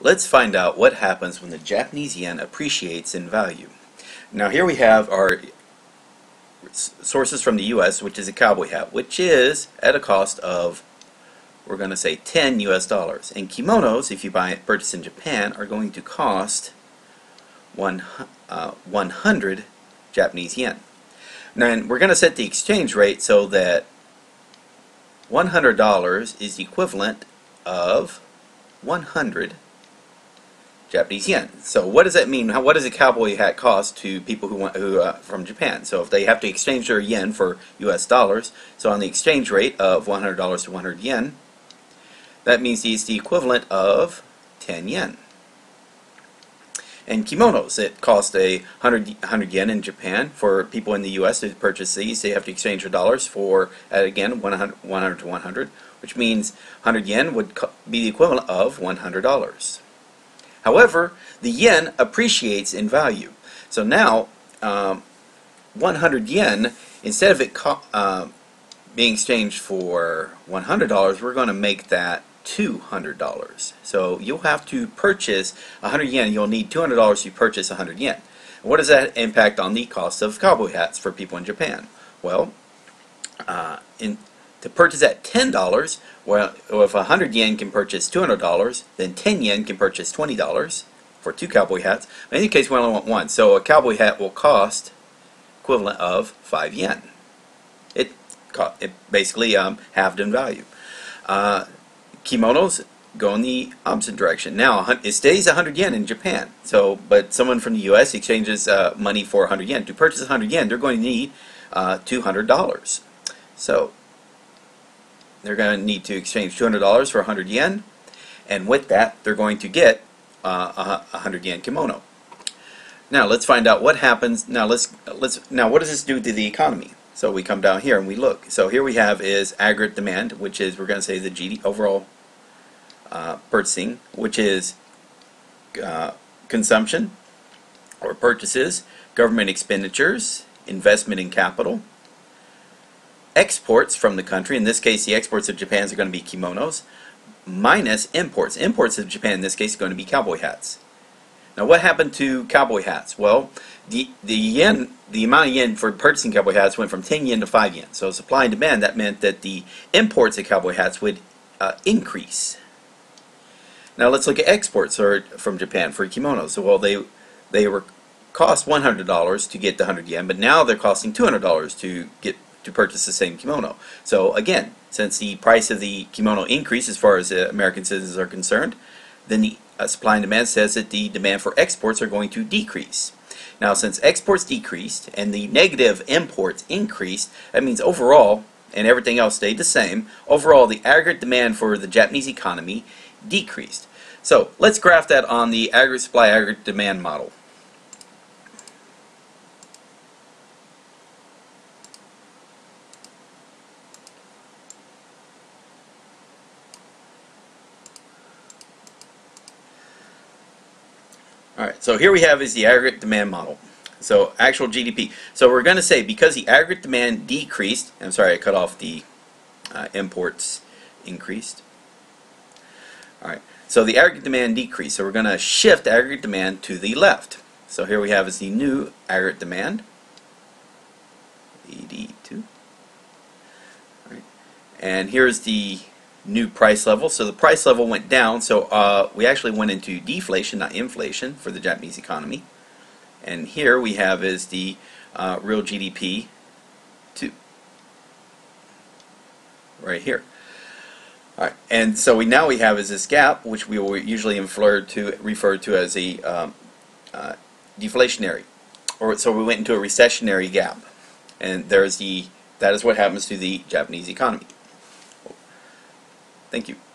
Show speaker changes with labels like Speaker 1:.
Speaker 1: Let's find out what happens when the Japanese yen appreciates in value. Now here we have our sources from the US, which is a cowboy hat, which is at a cost of, we're going to say 10 US dollars. And kimonos, if you buy it purchased in Japan, are going to cost one, uh, 100 Japanese yen. Now we're going to set the exchange rate so that $100 is equivalent of 100 Japanese yen. So what does that mean? How, what does a cowboy hat cost to people who want who uh, from Japan? So if they have to exchange their yen for U.S. dollars, so on the exchange rate of $100 to 100 yen, that means it's the equivalent of 10 yen. And kimonos, it cost a 100, 100 yen in Japan. For people in the U.S. to purchase these, they have to exchange their dollars for, again, 100, 100 to 100, which means 100 yen would be the equivalent of $100. However, the yen appreciates in value. So now, um, 100 yen, instead of it uh, being exchanged for $100, we're going to make that $200. So you'll have to purchase 100 yen. You'll need $200 to purchase 100 yen. What does that impact on the cost of cowboy hats for people in Japan? Well, uh, in to purchase at $10, well, if 100 yen can purchase $200, then 10 yen can purchase $20 for two cowboy hats. In any case, we only want one. So a cowboy hat will cost equivalent of 5 yen. It, it basically um, halved in value. Uh, kimonos go in the opposite direction. Now, it stays 100 yen in Japan. So, but someone from the U.S. exchanges uh, money for 100 yen. To purchase 100 yen, they're going to need uh, $200. So, they're going to need to exchange $200 for 100 yen, and with that, they're going to get uh, a 100 yen kimono. Now let's find out what happens. Now let's let's now what does this do to the economy? So we come down here and we look. So here we have is aggregate demand, which is we're going to say the GD overall uh, purchasing, which is uh, consumption or purchases, government expenditures, investment in capital, exports from the country, in this case the exports of Japan are going to be kimonos, minus imports. Imports of Japan in this case are going to be cowboy hats. Now what happened to cowboy hats? Well, the, the yen, the amount of yen for purchasing cowboy hats went from 10 yen to 5 yen. So supply and demand, that meant that the imports of cowboy hats would uh, increase. Now let's look at exports or, from Japan for kimonos. So well, they they were cost $100 to get the 100 yen, but now they're costing $200 to get to purchase the same kimono. So again, since the price of the kimono increased as far as uh, American citizens are concerned, then the uh, supply and demand says that the demand for exports are going to decrease. Now, since exports decreased and the negative imports increased, that means overall, and everything else stayed the same, overall the aggregate demand for the Japanese economy decreased. So let's graph that on the aggregate supply aggregate demand model. Alright, so here we have is the aggregate demand model. So actual GDP. So we're going to say because the aggregate demand decreased, I'm sorry I cut off the uh, imports increased. Alright, so the aggregate demand decreased. So we're going to shift aggregate demand to the left. So here we have is the new aggregate demand. AD2. Alright, and here's the new price level. So the price level went down, so uh, we actually went into deflation, not inflation, for the Japanese economy. And here we have is the uh, real GDP 2. Right here. All right, and so we now we have is this gap, which we will usually refer to refer to as a um, uh, deflationary, or so we went into a recessionary gap, and there's the that is what happens to the Japanese economy. Thank you.